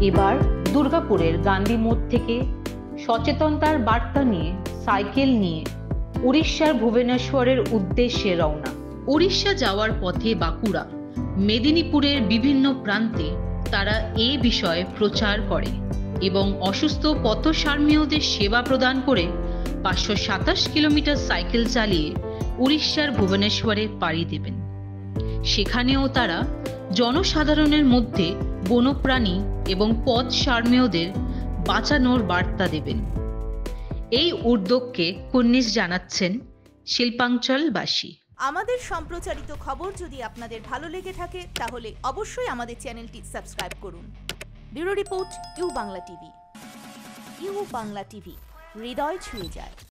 এবার দুর্গাপুরের গান্ধী মোড় থেকে সচেতনতার বার্তা নিয়ে, সাইকেল নিয়ে উড়িষ্যার ভুবনেশ্বরের উদ্দেশ্যে রওনা। উড়িষ্যা যাওয়ার পথে বাঁকুড়া, মেদিনীপুরের বিভিন্ন প্রান্তে তারা এ বিষয়ে প্রচার করে এবং অসুস্থ পথসারমীয়দের সেবা প্রদান করে পাঁচশো সাতাশ কিলোমিটার সাইকেল চালিয়ে উড়িষ্যার ভুবনেশ্বরে পাড়ি দেবেন। সেখানেও তারা জনসাধারণের মধ্যে বন্যপ্রাণী এবং পথ সারমেয়দের বাঁচানোর বার্তা দেবেন। এই উদ্যোগকে কুর্নিশ জানাচ্ছেন শিল্পাঞ্চলবাসী। আমাদের সম্প্রচারিত খবর যদি আপনাদের ভালো লেগে থাকে, তাহলে অবশ্যই আমাদের চ্যানেলটি সাবস্ক্রাইব করুন। Bureau report U Bangla TV. U Bangla TV, হৃদয় ছুঁয়ে যায়।